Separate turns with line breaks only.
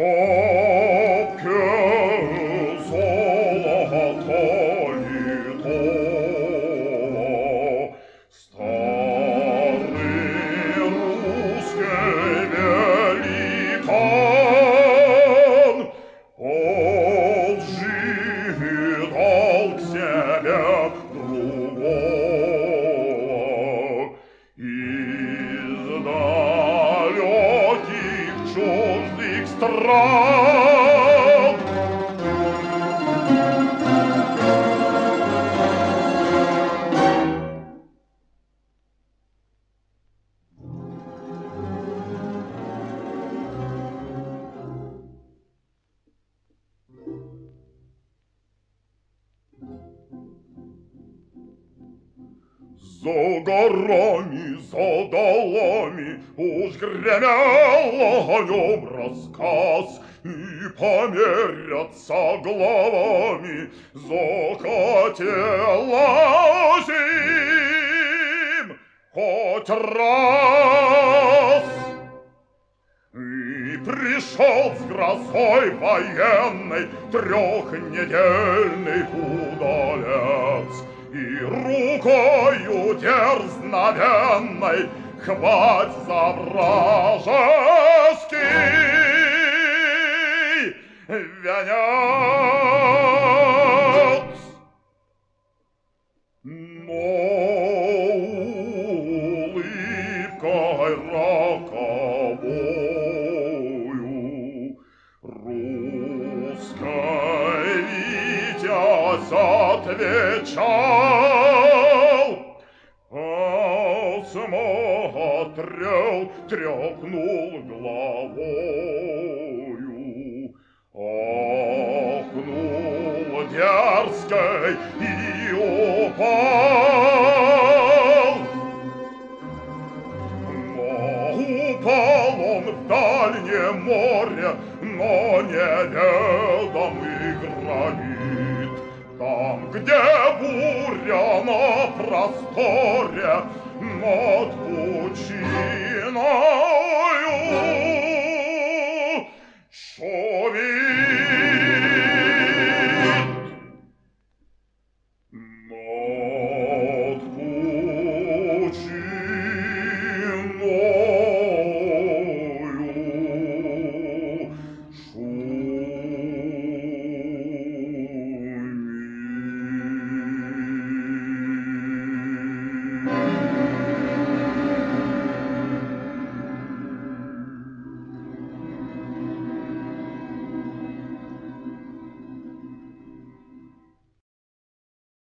Oh. strada За горами, за долами Уж гремел о нем рассказ, И померятся головами Захотелось им хоть раз. И пришел с грозой военной Трехнедельный удалец, И рукою дерзновенной Хвать за вражеский венец. Но улыбкой роковою витязь отвечал, Осмотрел, тряхнул головою, Ахнул дерзкой и упал. Но упал он в дальнее море, но неведомый гранит. Там, где буря на просторе, над пучиною